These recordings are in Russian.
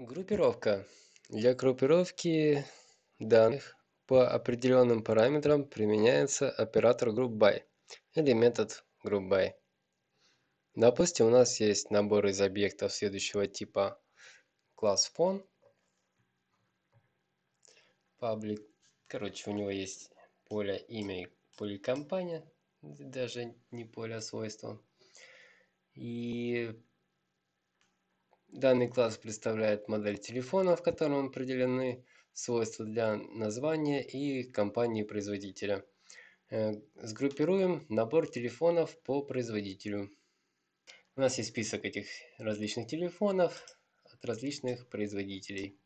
Группировка. Для группировки данных по определенным параметрам применяется оператор GroupBy или метод GroupBy. Допустим, у нас есть набор из объектов следующего типа класс phone, public, короче, у него есть поле имя и поле компания, даже не поле, а свойство. И Данный класс представляет модель телефона, в котором определены свойства для названия и компании-производителя. Э, сгруппируем набор телефонов по производителю. У нас есть список этих различных телефонов от различных производителей.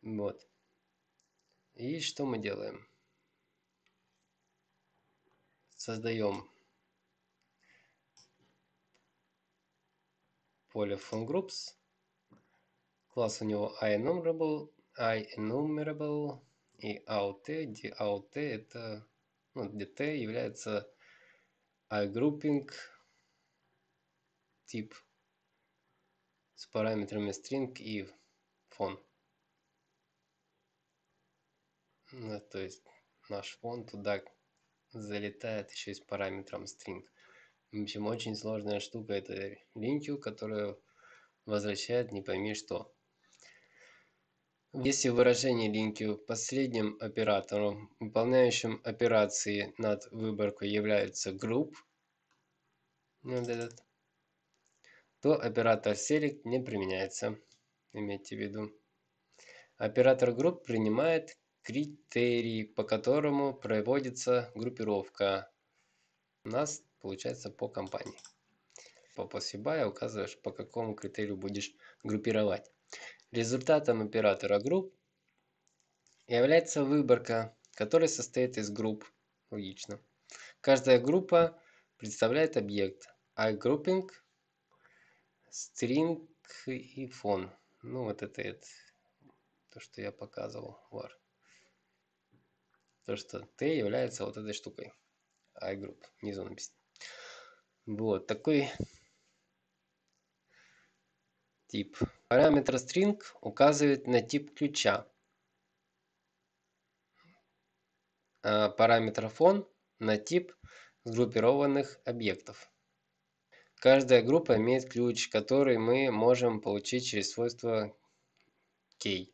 Вот. И что мы делаем? Создаем поле groups Класс у него iEnumerable, iEnumerable и где out это, ну, где t является iGrouping тип с параметрами string и фон. Ну, то есть наш фон туда залетает еще и с параметром string. В общем, очень сложная штука это линкю, которая возвращает не пойми что. Если выражение линкю последним оператором, выполняющим операции над выборкой является group, вот этот, то оператор select не применяется. Имейте в виду. Оператор group принимает критерий, по которому проводится группировка. У нас получается по компании. По посебая указываешь, по какому критерию будешь группировать. Результатом оператора групп является выборка, которая состоит из групп. Логично. Каждая группа представляет объект iGrouping, string и фон. Ну вот это, это то, что я показывал. Var. То, что t является вот этой штукой. iGroup. Внизу написано. Вот такой тип. Параметр string указывает на тип ключа. А параметр фон на тип сгруппированных объектов. Каждая группа имеет ключ, который мы можем получить через свойство key.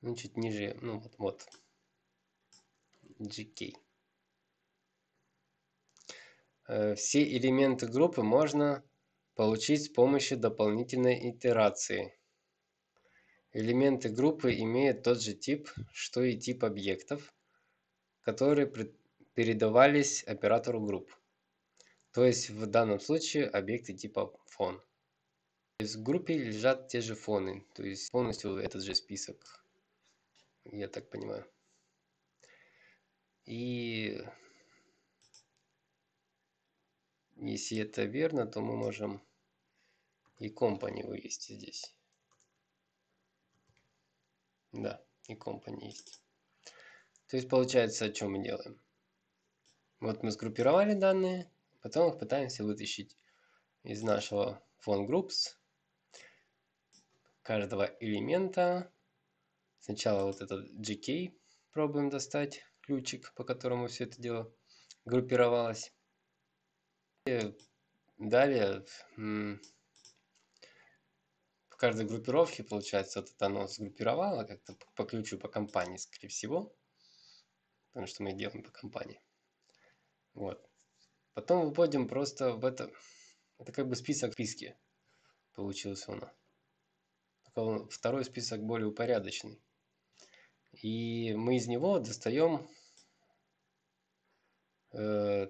Ну, чуть ниже, ну вот, вот. gk. Э, все элементы группы можно получить с помощью дополнительной итерации. Элементы группы имеют тот же тип, что и тип объектов, которые передавались оператору групп. То есть в данном случае объекты типа фон. В группе лежат те же фоны, то есть полностью этот же список, я так понимаю. И Если это верно, то мы можем и company вывести здесь. Да, и company есть. То есть получается, о чем мы делаем? Вот мы сгруппировали данные, потом их пытаемся вытащить из нашего font groups каждого элемента. Сначала вот этот gk пробуем достать, ключик, по которому все это дело группировалось. Далее в каждой группировке, получается, вот это оно сгруппировало как-то по ключу по компании, скорее всего. Потому что мы делаем по компании. Вот. Потом вводим просто в это... Это как бы список в списке получился у нас. Второй список более упорядоченный. И мы из него достаем э,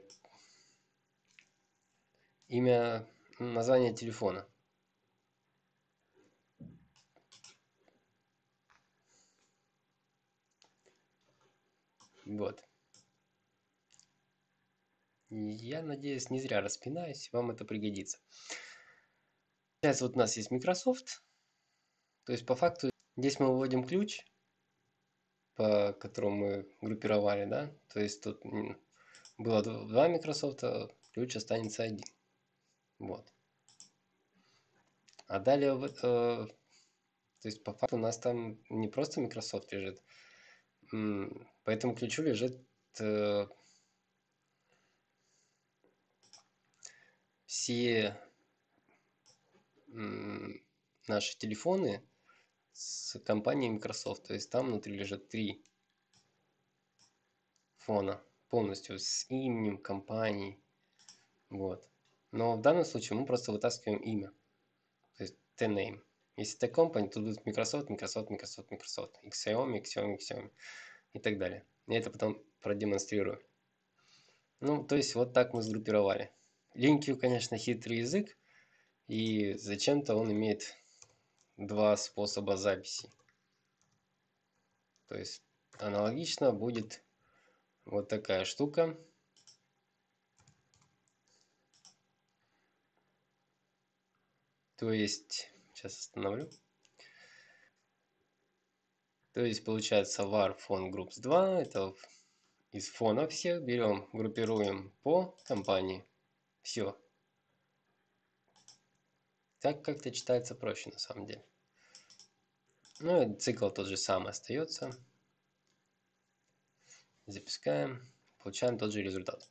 имя, название телефона. Вот. Я надеюсь, не зря распинаюсь, вам это пригодится. Сейчас вот у нас есть Microsoft. То есть по факту здесь мы выводим ключ, по которому мы группировали, да. То есть тут было два Microsoft, ключ останется один. Вот. А далее, э, то есть по факту у нас там не просто Microsoft лежит, по этому ключу лежит э, все наши телефоны с компанией Microsoft. То есть там внутри лежат три фона полностью с именем компании. Вот. Но в данном случае мы просто вытаскиваем имя. То есть T-name. Если это company, то будет Microsoft, Microsoft, Microsoft, Microsoft. Xiaomi, Xiaomi, Xiaomi и так далее. Я это потом продемонстрирую. Ну, то есть вот так мы сгруппировали. LinkU, конечно, хитрый язык. И зачем-то он имеет два способа записи. То есть аналогично будет вот такая штука. То есть, сейчас остановлю. То есть получается var фон groups 2, это из фона всех берем, группируем по компании. Все. Так как-то читается проще на самом деле. Ну и цикл тот же самый остается. Запускаем. Получаем тот же результат.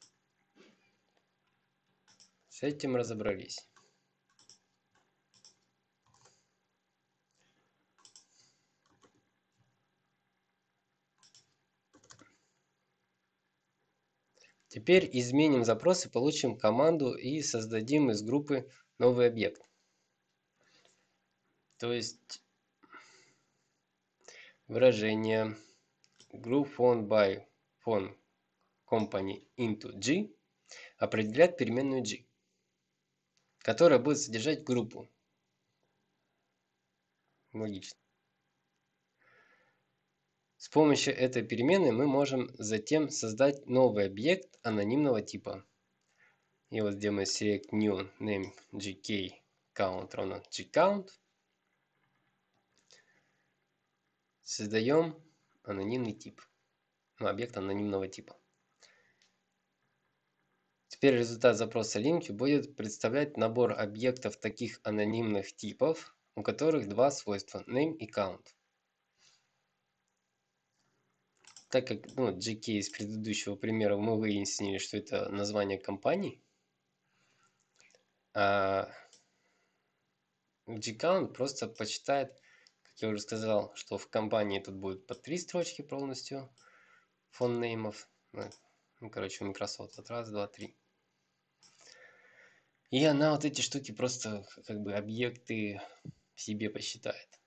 С этим разобрались. Теперь изменим запрос и получим команду и создадим из группы новый объект. То есть выражение group phone by phone company into g определяет переменную g, которая будет содержать группу. Логично. С помощью этой переменной мы можем затем создать новый объект анонимного типа. И вот где мы select new name gk count равно gcount, Создаем анонимный тип. Ну, объект анонимного типа. Теперь результат запроса link будет представлять набор объектов таких анонимных типов, у которых два свойства name и count. Так как ну, GK из предыдущего примера мы выяснили, что это название компании, а gcount просто почитает как я уже сказал, что в компании тут будет по три строчки полностью фон неймов. Ну, ну, короче, у Microsoft. Вот раз, два, три. И она вот эти штуки просто как бы объекты себе посчитает.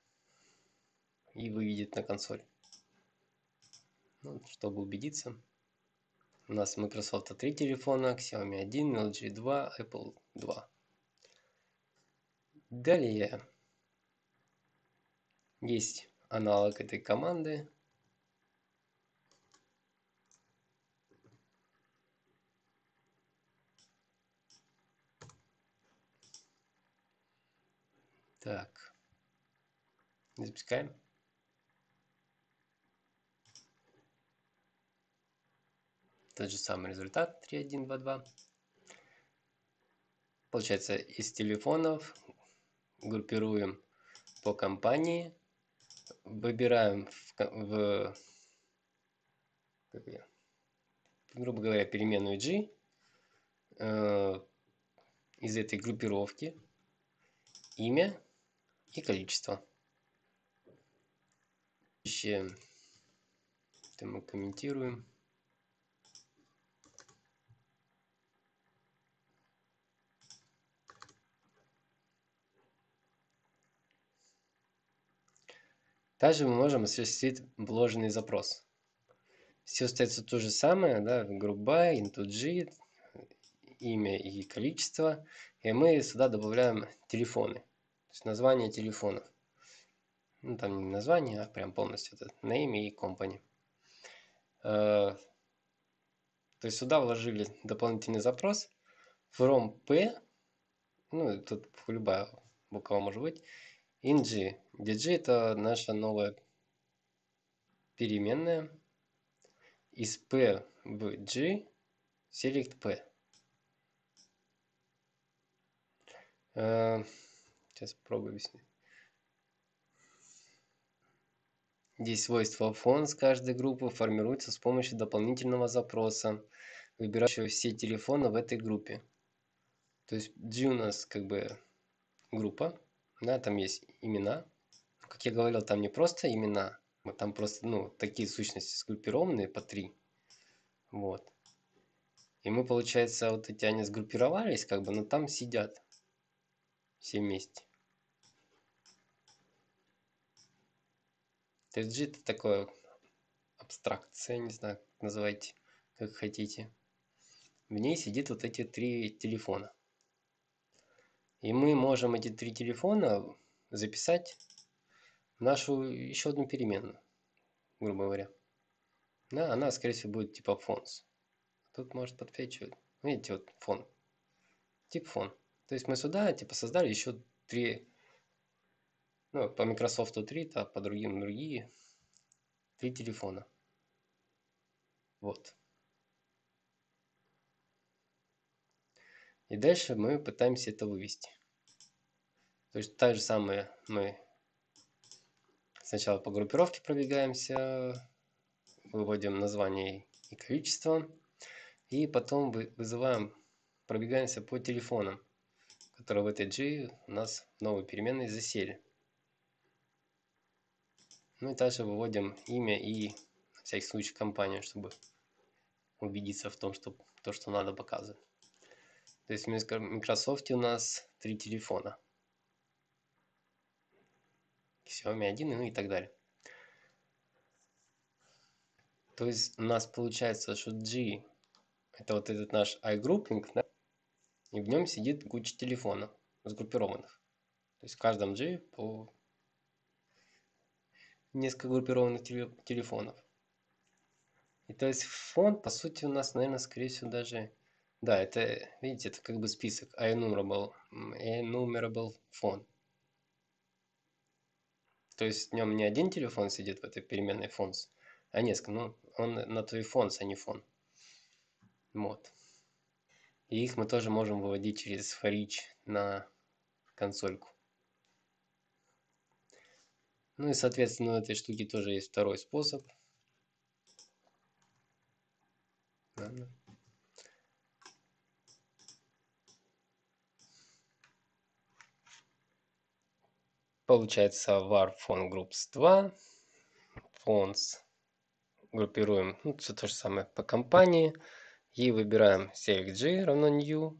И выведет на консоль. Ну, чтобы убедиться. У нас Microsoft 3 телефона, Xiaomi 1, LG 2, Apple 2. Далее есть аналог этой команды. Так. Запускаем. Тот же самый результат 3.1.2.2. Получается, из телефонов группируем по компании выбираем в, в грубо говоря, переменную g э, из этой группировки имя и количество. Это мы комментируем. Также мы можем осуществить вложенный запрос. Все остается то же самое, да, into g, имя и количество. И мы сюда добавляем телефоны, то есть название телефонов. Ну, там не название, а прям полностью это name и company. Э, то есть сюда вложили дополнительный запрос from p, ну, тут любая буква может быть, ing. dg это наша новая переменная. Из p в g select p. Сейчас попробую объяснить. Здесь свойство фон с каждой группы формируется с помощью дополнительного запроса, выбирающего все телефоны в этой группе. То есть G у нас как бы группа, да, там есть имена. Как я говорил, там не просто имена, там просто, ну, такие сущности сгруппированные по три. Вот. И мы, получается, вот эти они сгруппировались, как бы, но там сидят все вместе. То есть G это такое абстракция, не знаю, называйте, как хотите. В ней сидит вот эти три телефона. И мы можем эти три телефона записать в нашу еще одну переменную, грубо говоря. Да, она, скорее всего, будет типа фонс. Тут может подсвечивать. Видите, вот фон. Тип фон. То есть мы сюда типа создали еще три, ну, по Microsoft 3, а по другим другие, три телефона. Вот. И дальше мы пытаемся это вывести. То есть так же самое мы сначала по группировке пробегаемся, выводим название и количество, и потом вызываем, пробегаемся по телефонам, которые в этой G у нас новые переменные засели. Ну и также выводим имя и на всякий случай компанию, чтобы убедиться в том, что то, что надо показывать. То есть в Microsoft у нас три телефона. Xiaomi 1, ну и так далее. То есть у нас получается, что G это вот этот наш iGrouping, да? и в нем сидит куча телефонов сгруппированных. То есть в каждом G по несколько группированных телефонов. И то есть фонд, по сути, у нас, наверное, скорее всего, даже... Да, это, видите, это как бы список enumerable, enumerable фон. То есть в нем не один телефон сидит в этой переменной фонс, а несколько. Ну, он на твой фонс, а не фон. Вот. И их мы тоже можем выводить через for each на консольку. Ну и, соответственно, у этой штуки тоже есть второй способ. Ладно. Получается var font groups 2. Fonts группируем ну, все то же самое по компании. И выбираем select равно new.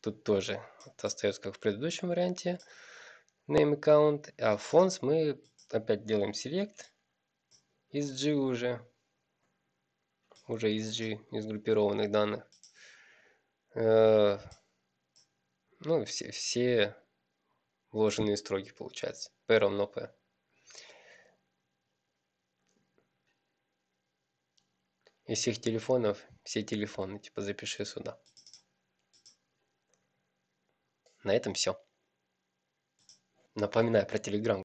Тут тоже это остается как в предыдущем варианте name account, а fonts мы опять делаем select из G уже, уже из G, из группированных данных. Э, ну, все, все вложенные строки получается. P равно P. Из всех телефонов, все телефоны, типа запиши сюда. На этом все. Напоминаю про Telegram